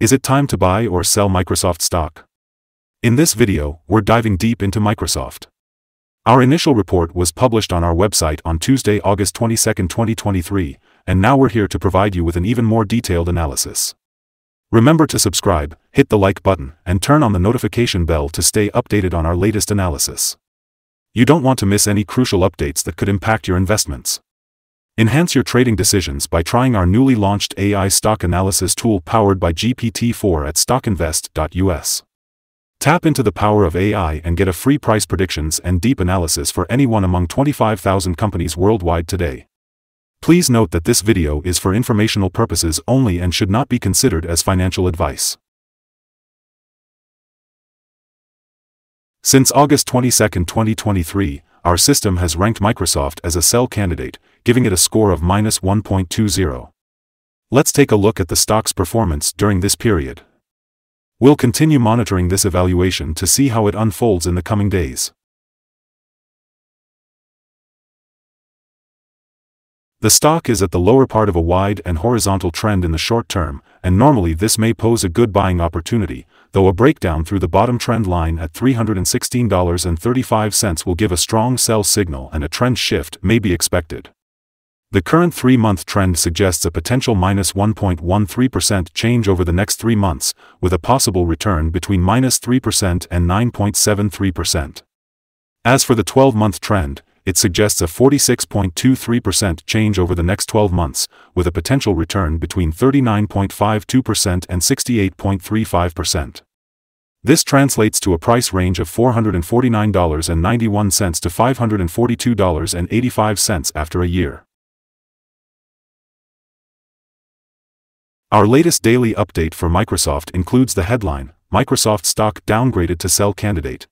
Is it time to buy or sell Microsoft stock? In this video, we're diving deep into Microsoft. Our initial report was published on our website on Tuesday, August 22, 2023, and now we're here to provide you with an even more detailed analysis. Remember to subscribe, hit the like button, and turn on the notification bell to stay updated on our latest analysis. You don't want to miss any crucial updates that could impact your investments. Enhance your trading decisions by trying our newly launched AI stock analysis tool powered by GPT-4 at stockinvest.us. Tap into the power of AI and get a free price predictions and deep analysis for anyone among 25,000 companies worldwide today. Please note that this video is for informational purposes only and should not be considered as financial advice. Since August 22, 2023, our system has ranked Microsoft as a sell candidate, giving it a score of minus 1.20. Let's take a look at the stock's performance during this period. We'll continue monitoring this evaluation to see how it unfolds in the coming days. The stock is at the lower part of a wide and horizontal trend in the short term, and normally this may pose a good buying opportunity, though a breakdown through the bottom trend line at $316.35 will give a strong sell signal and a trend shift may be expected. The current three-month trend suggests a potential minus 1.13% change over the next three months, with a possible return between minus 3% and 9.73%. As for the 12-month trend, it suggests a 46.23% change over the next 12 months, with a potential return between 39.52% and 68.35%. This translates to a price range of $449.91 to $542.85 after a year. Our latest daily update for Microsoft includes the headline, Microsoft stock downgraded to sell candidate.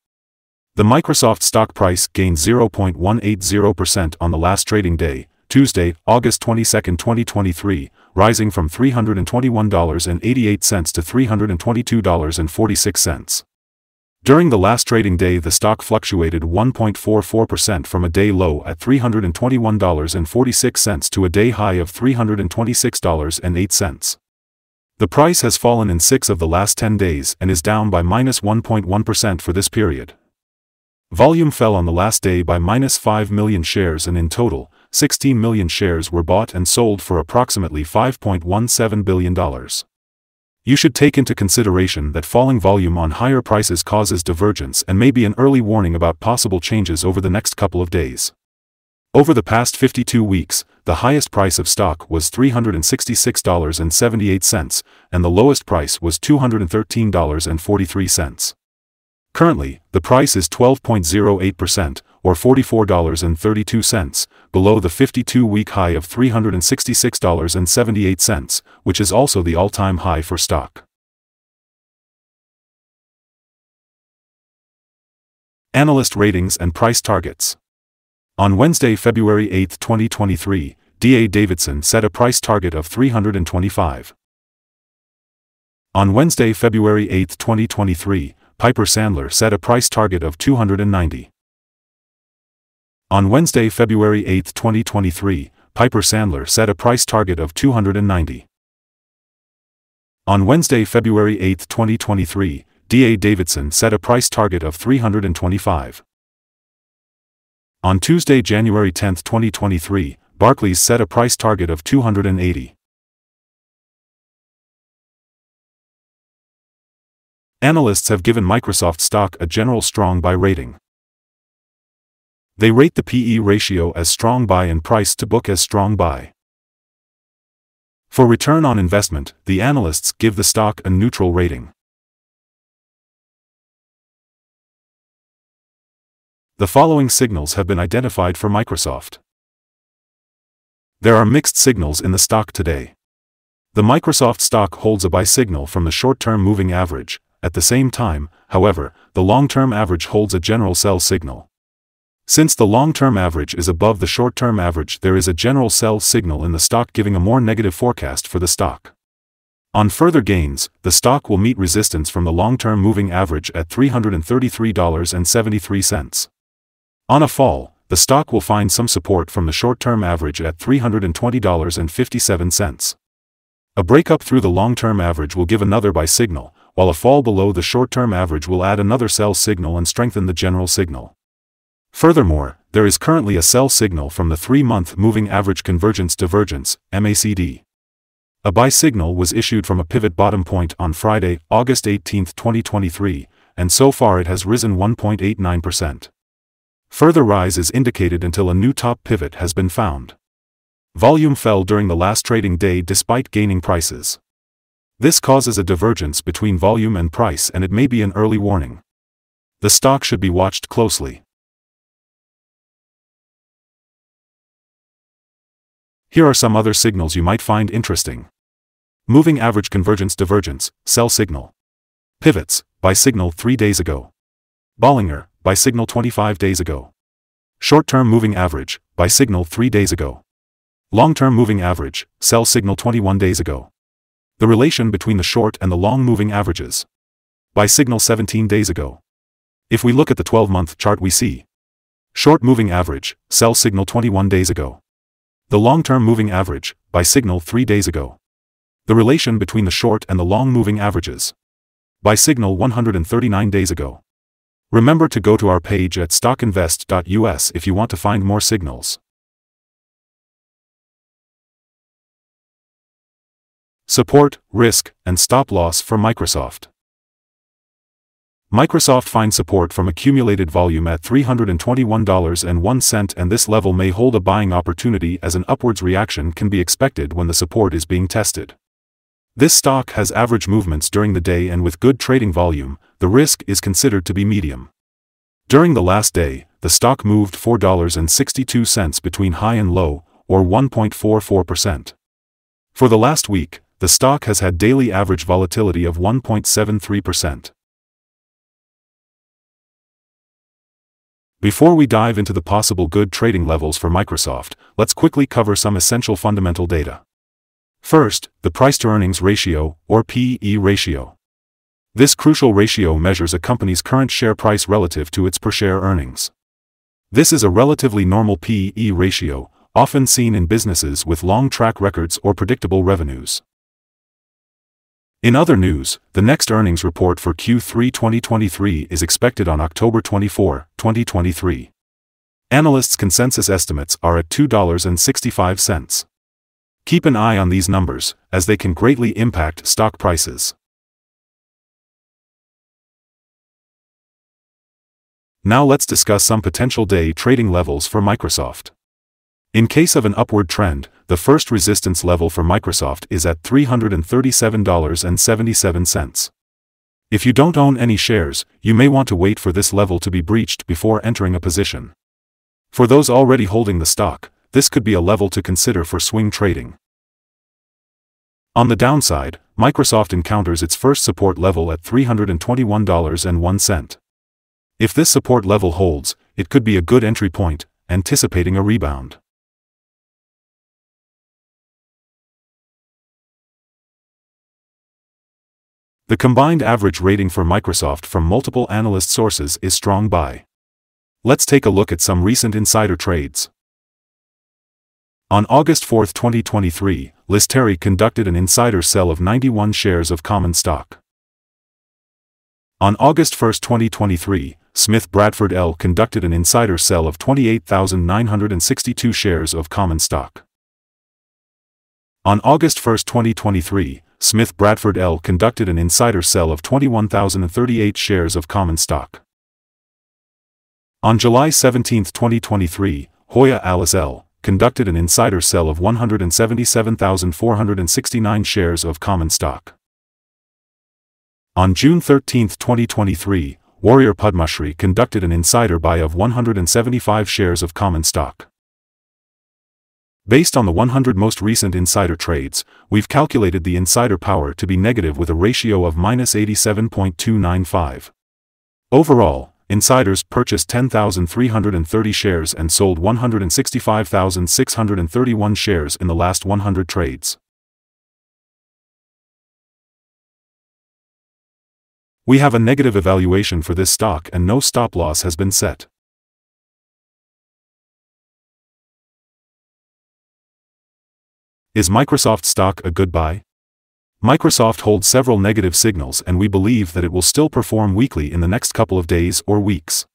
The Microsoft stock price gained 0.180% on the last trading day, Tuesday, August 22, 2023, rising from $321.88 to $322.46. During the last trading day the stock fluctuated 1.44% from a day low at $321.46 to a day high of $326.08. The price has fallen in six of the last 10 days and is down by minus 1.1 for this period. Volume fell on the last day by minus 5 million shares and in total, 16 million shares were bought and sold for approximately $5.17 billion. You should take into consideration that falling volume on higher prices causes divergence and may be an early warning about possible changes over the next couple of days. Over the past 52 weeks, the highest price of stock was $366.78, and the lowest price was $213.43. Currently, the price is 12.08%, or $44.32, below the 52-week high of $366.78, which is also the all-time high for stock. Analyst ratings and price targets. On Wednesday, February 8, 2023, D.A. Davidson set a price target of 325. On Wednesday, February 8, 2023, Piper Sandler set a price target of 290. On Wednesday, February 8, 2023, Piper Sandler set a price target of 290. On Wednesday, February 8, 2023, D.A. Davidson set a price target of 325. On Tuesday, January 10, 2023, Barclays set a price target of 280. Analysts have given Microsoft stock a general strong buy rating. They rate the PE ratio as strong buy and price to book as strong buy. For return on investment, the analysts give the stock a neutral rating. The following signals have been identified for Microsoft. There are mixed signals in the stock today. The Microsoft stock holds a buy signal from the short-term moving average, at the same time, however, the long-term average holds a general sell signal. Since the long-term average is above the short-term average there is a general sell signal in the stock giving a more negative forecast for the stock. On further gains, the stock will meet resistance from the long-term moving average at $333.73. On a fall, the stock will find some support from the short-term average at $320.57. A breakup through the long-term average will give another buy signal, while a fall below the short-term average will add another sell signal and strengthen the general signal. Furthermore, there is currently a sell signal from the three-month moving average convergence divergence, MACD. A buy signal was issued from a pivot bottom point on Friday, August 18, 2023, and so far it has risen 1.89%. Further rise is indicated until a new top pivot has been found. Volume fell during the last trading day despite gaining prices. This causes a divergence between volume and price and it may be an early warning. The stock should be watched closely. Here are some other signals you might find interesting. Moving average convergence divergence, sell signal. Pivots, buy signal 3 days ago. Bollinger, buy signal 25 days ago. Short-term moving average, buy signal 3 days ago. Long-term moving average, sell signal 21 days ago. The relation between the short and the long moving averages. Buy signal 17 days ago. If we look at the 12-month chart we see. Short moving average, sell signal 21 days ago. The long-term moving average, buy signal 3 days ago. The relation between the short and the long moving averages. Buy signal 139 days ago. Remember to go to our page at stockinvest.us if you want to find more signals. Support, risk, and stop loss for Microsoft. Microsoft finds support from accumulated volume at $321.01 and this level may hold a buying opportunity as an upwards reaction can be expected when the support is being tested. This stock has average movements during the day and with good trading volume, the risk is considered to be medium. During the last day, the stock moved $4.62 between high and low, or 1.44%. For the last week, the stock has had daily average volatility of 1.73%. Before we dive into the possible good trading levels for Microsoft, let's quickly cover some essential fundamental data. First, the price-to-earnings ratio, or PE ratio. This crucial ratio measures a company's current share price relative to its per-share earnings. This is a relatively normal PE ratio, often seen in businesses with long track records or predictable revenues. In other news, the next earnings report for Q3 2023 is expected on October 24, 2023. Analysts' consensus estimates are at $2.65. Keep an eye on these numbers, as they can greatly impact stock prices. Now let's discuss some potential day trading levels for Microsoft. In case of an upward trend, the first resistance level for Microsoft is at $337.77. If you don't own any shares, you may want to wait for this level to be breached before entering a position. For those already holding the stock, this could be a level to consider for swing trading. On the downside, Microsoft encounters its first support level at $321.01. If this support level holds, it could be a good entry point, anticipating a rebound. The combined average rating for Microsoft from multiple analyst sources is strong buy. Let's take a look at some recent insider trades. On August 4, 2023, Listeri conducted an insider sell of 91 shares of common stock. On August 1, 2023, Smith Bradford L conducted an insider sell of 28,962 shares of common stock. On August 1, 2023, Smith Bradford L conducted an insider sell of 21,038 shares of common stock. On July 17, 2023, Jolla Alice L conducted an insider sell of 177,469 shares of common stock. On June 13, 2023, Warrior Padmasree conducted an insider buy of 175 shares of common stock. Based on the 100 most recent insider trades, we've calculated the insider power to be negative with a ratio of minus 87.295. Overall, insiders purchased 10,330 shares and sold 165,631 shares in the last 100 trades. We have a negative evaluation for this stock and no stop loss has been set. Is Microsoft stock a good buy? Microsoft holds several negative signals and we believe that it will still perform weakly in the next couple of days or weeks.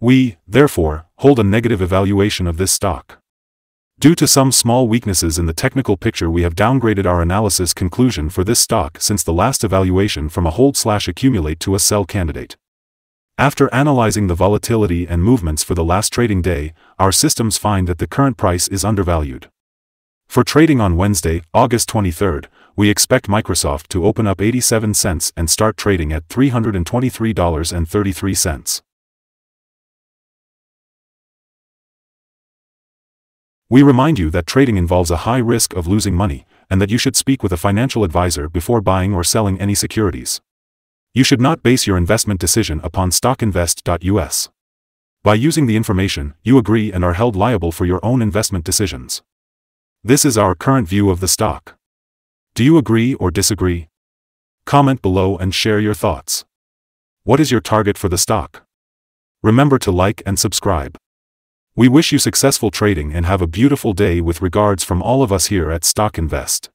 We, therefore, hold a negative evaluation of this stock. Due to some small weaknesses in the technical picture we have downgraded our analysis conclusion for this stock since the last evaluation from a hold slash accumulate to a sell candidate. After analyzing the volatility and movements for the last trading day, our systems find that the current price is undervalued. For trading on Wednesday, August 23, we expect Microsoft to open up 87 cents and start trading at $323.33. We remind you that trading involves a high risk of losing money, and that you should speak with a financial advisor before buying or selling any securities. You should not base your investment decision upon stockinvest.us. By using the information, you agree and are held liable for your own investment decisions. This is our current view of the stock. Do you agree or disagree? Comment below and share your thoughts. What is your target for the stock? Remember to like and subscribe. We wish you successful trading and have a beautiful day with regards from all of us here at Stock Invest.